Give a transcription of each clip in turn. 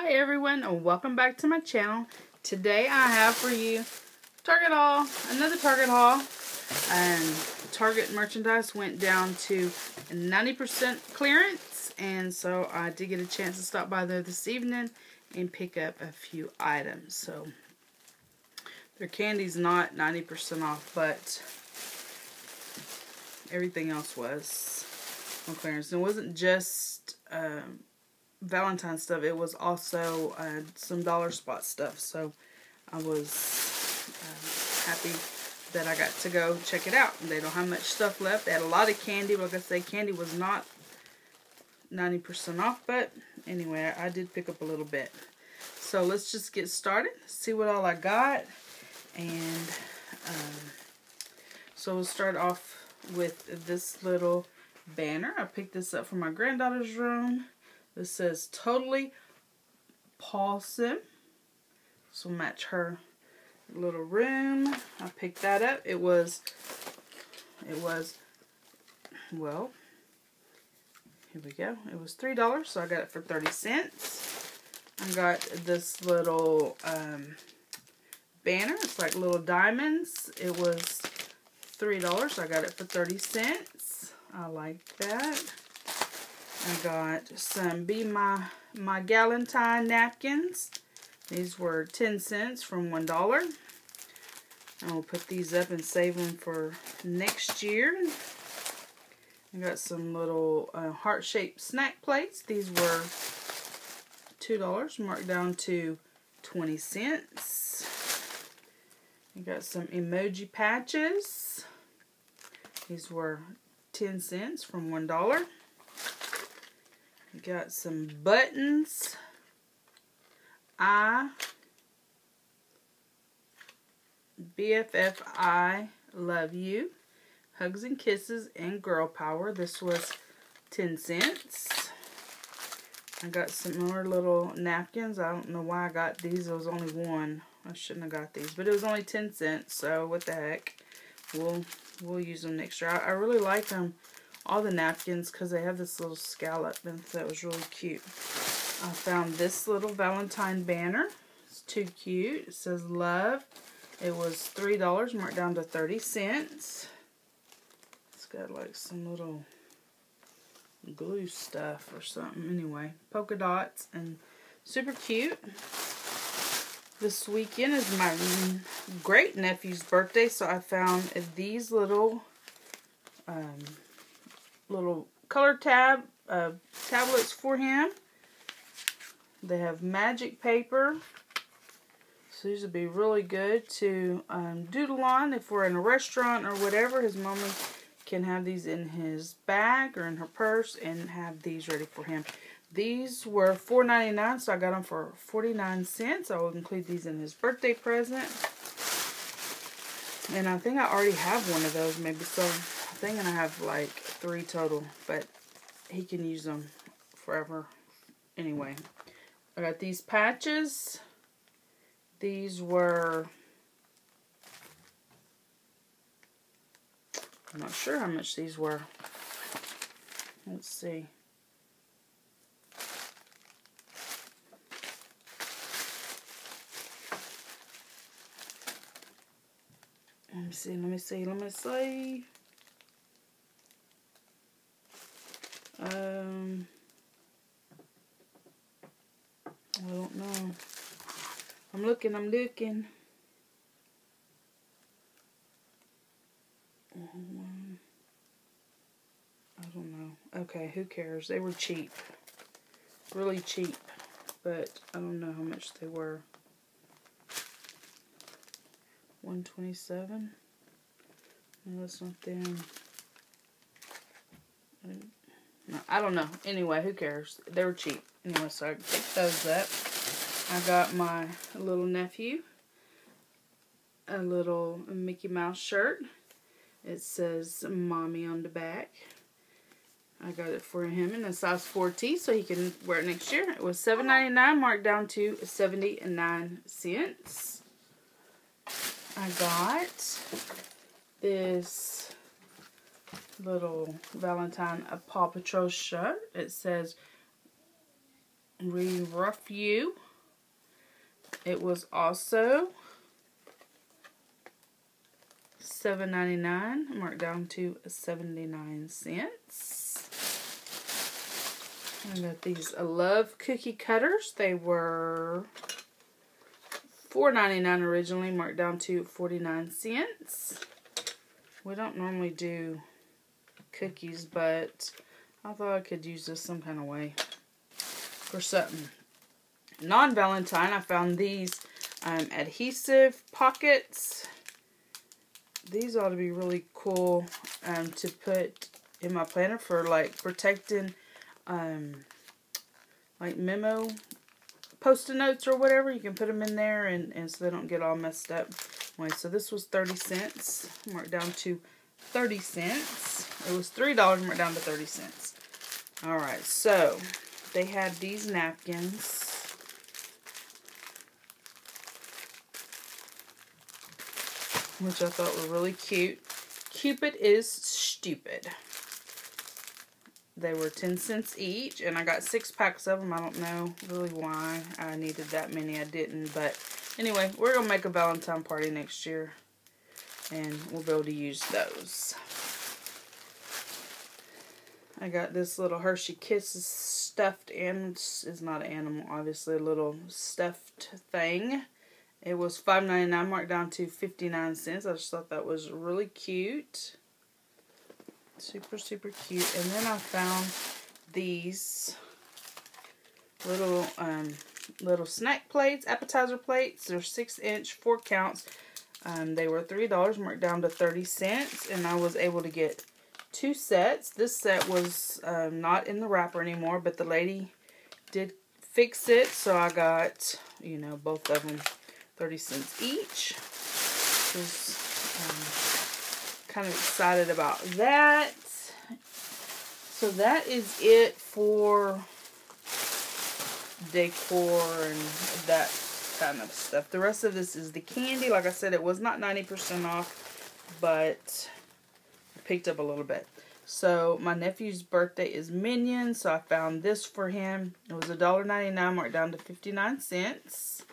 Hi everyone and welcome back to my channel. Today I have for you Target haul, another Target haul. And Target merchandise went down to 90% clearance and so I did get a chance to stop by there this evening and pick up a few items. So their candy's not 90% off but everything else was on clearance. And it wasn't just um, Valentine stuff. It was also uh, some dollar spot stuff. So I was uh, happy that I got to go check it out. They don't have much stuff left. They had a lot of candy. Like I say, candy was not 90% off. But anyway, I did pick up a little bit. So let's just get started. See what all I got. And um, so we'll start off with this little banner. I picked this up from my granddaughter's room. This says totally Paulson. This will match her little room. I picked that up. It was, it was, well, here we go. It was $3, so I got it for 30 cents. I got this little um, banner. It's like little diamonds. It was $3, so I got it for 30 cents. I like that. I got some Be My, My Galentine napkins. These were 10 cents from $1. I will put these up and save them for next year. I got some little uh, heart-shaped snack plates. These were $2, marked down to 20 cents. I got some emoji patches. These were 10 cents from $1. Got some buttons. I BFF I love you. Hugs and kisses and girl power. This was 10 cents. I got some more little napkins. I don't know why I got these. It was only one. I shouldn't have got these. But it was only 10 cents. So what the heck. We'll we'll use them next year. I, I really like them all the napkins because they have this little scallop and that was really cute. I found this little Valentine banner. It's too cute. It says love. It was $3 marked down to 30 cents. It's got like some little glue stuff or something. Anyway, polka dots and super cute. This weekend is my great nephew's birthday, so I found these little um, little color tab uh, tablets for him. They have magic paper. So these would be really good to um, doodle on if we're in a restaurant or whatever. His mommy can have these in his bag or in her purse and have these ready for him. These were $4.99, so I got them for 49 cents. I will include these in his birthday present. And I think I already have one of those maybe. So I think I have like three total, but he can use them forever. Anyway, I got these patches. These were, I'm not sure how much these were. Let's see. Let me see, let me see, let me see. Um, I don't know. I'm looking, I'm looking. Um, I don't know. Okay, who cares? They were cheap. Really cheap. But I don't know how much they were. 127 No, that's not them. No, I don't know. Anyway, who cares? They were cheap. Anyway, so I picked those up. I got my little nephew a little Mickey Mouse shirt. It says Mommy on the back. I got it for him in a size 4T so he can wear it next year. It was $7.99 marked down to 79 cents. I got this little Valentine a Paw Patrol shirt. It says re-rough you. It was also $7.99, marked down to 79 cents. I got these I Love cookie cutters. They were $4.99 originally, marked down to 49 cents. We don't normally do cookies, but I thought I could use this some kind of way for something. Non-Valentine, I found these um, adhesive pockets these ought to be really cool um, to put in my planner for like protecting um, like memo post-it notes or whatever. You can put them in there and, and so they don't get all messed up. Anyway, so this was 30 cents, marked down to 30 cents. It was $3 marked down to 30 cents. Alright, so they had these napkins. Which I thought were really cute. Cupid is stupid. They were 10 cents each, and I got six packs of them. I don't know really why I needed that many. I didn't, but anyway, we're going to make a Valentine party next year, and we'll be able to use those. I got this little Hershey Kisses stuffed and it's not an animal, obviously, a little stuffed thing. It was $5.99 marked down to 59 cents. I just thought that was really cute. Super, super cute. And then I found these little um, little snack plates, appetizer plates. They're 6 inch, 4 counts. Um, they were $3 marked down to 30 cents. And I was able to get two sets. This set was um, not in the wrapper anymore, but the lady did fix it. So I got, you know, both of them 30 cents each. Was um, kind of excited about that. So that is it for decor and that kind of stuff. The rest of this is the candy. Like I said, it was not 90% off, but I picked up a little bit. So my nephew's birthday is Minion, so I found this for him. It was $1.99 marked down to 59 cents.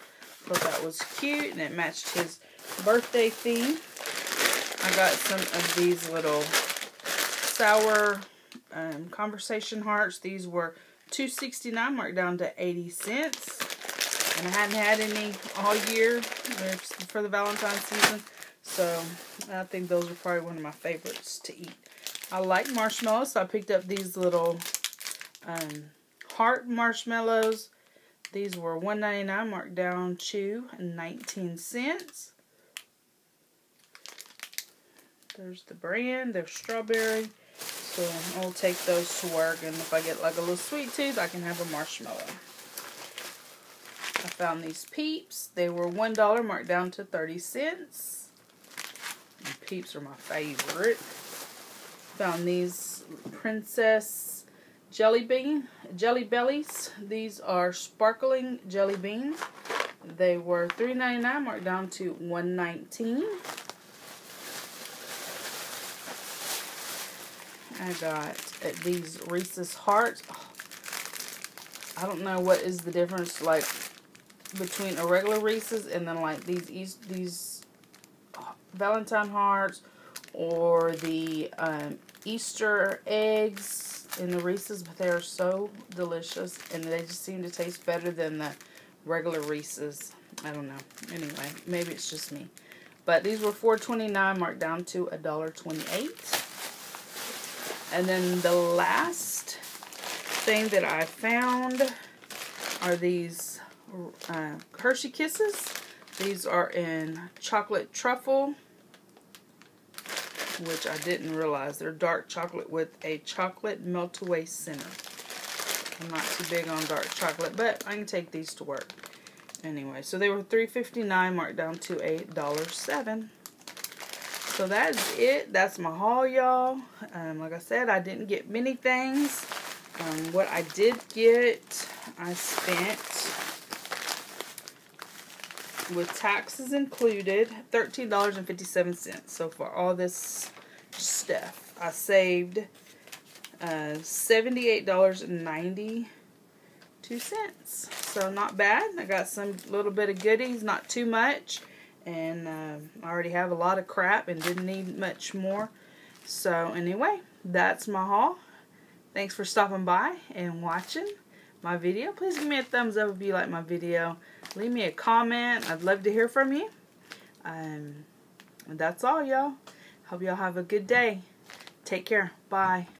Thought that was cute and it matched his birthday theme. I got some of these little sour um, conversation hearts. These were $2.69 marked down to 80 cents. And I hadn't had any all year for the Valentine's season. So I think those are probably one of my favorites to eat. I like marshmallows, so I picked up these little um, heart marshmallows. These were $1.99 marked down to 19 cents. There's the brand. They're strawberry. So I'll take those to work. And if I get like a little sweet tooth, I can have a marshmallow. I found these Peeps. They were $1 marked down to 30 cents. And Peeps are my favorite. Found these Princess jelly bean, jelly bellies. These are sparkling jelly beans. They were $3.99 marked down to $1.19. I got uh, these Reese's Hearts. I don't know what is the difference like between a regular Reese's and then like these these Valentine Hearts or the um, Easter eggs in the Reese's, but they are so delicious, and they just seem to taste better than the regular Reese's. I don't know. Anyway, maybe it's just me. But these were $4.29 marked down to $1.28. And then the last thing that I found are these uh, Hershey Kisses. These are in chocolate truffle which I didn't realize. They're dark chocolate with a chocolate melt-away center. I'm not too big on dark chocolate, but I can take these to work. Anyway, so they were $3.59 marked down to $8.07. So that's it. That's my haul, y'all. Um, like I said, I didn't get many things. Um, what I did get, I spent with taxes included, $13.57. So for all this stuff, I saved uh, $78.92. So not bad. I got some little bit of goodies, not too much. And uh, I already have a lot of crap and didn't need much more. So anyway, that's my haul. Thanks for stopping by and watching my video. Please give me a thumbs up if you like my video. Leave me a comment. I'd love to hear from you. Um, and that's all, y'all. Hope y'all have a good day. Take care. Bye.